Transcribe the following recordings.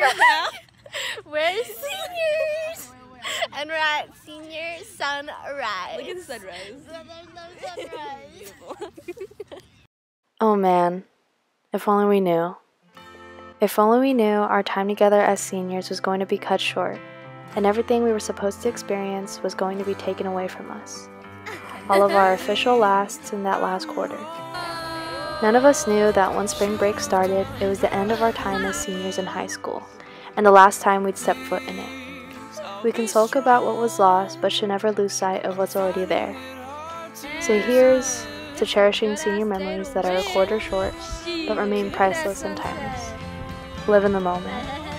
we're seniors, and we're at senior sunrise. Look at the sunrise. Oh man, if only we knew. If only we knew our time together as seniors was going to be cut short, and everything we were supposed to experience was going to be taken away from us. All of our official lasts in that last quarter. None of us knew that when spring break started, it was the end of our time as seniors in high school, and the last time we'd step foot in it. We can sulk about what was lost, but should never lose sight of what's already there. So here's to cherishing senior memories that are a quarter short, but remain priceless and timeless. Live in the moment.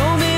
Show me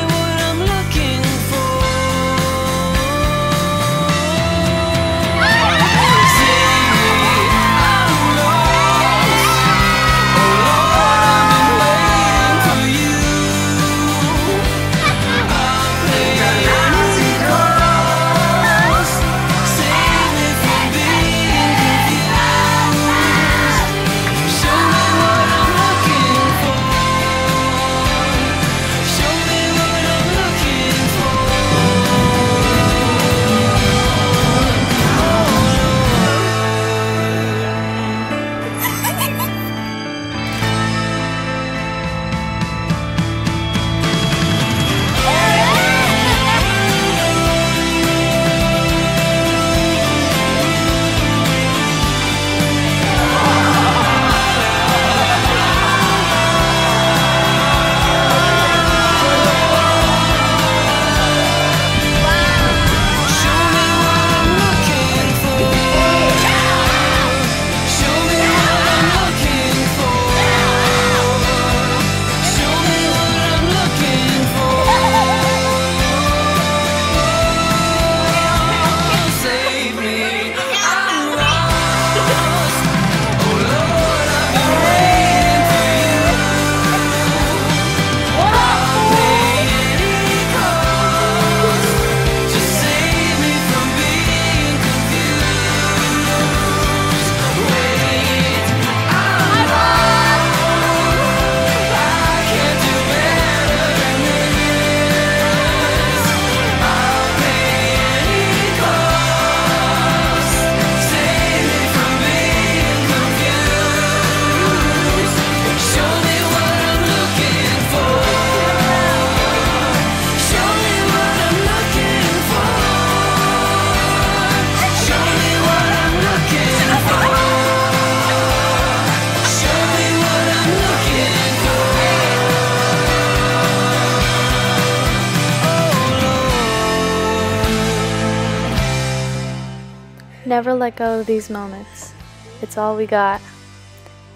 Never let go of these moments. It's all we got.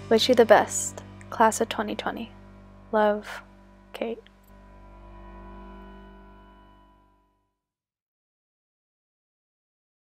Wish you the best, class of 2020. Love, Kate.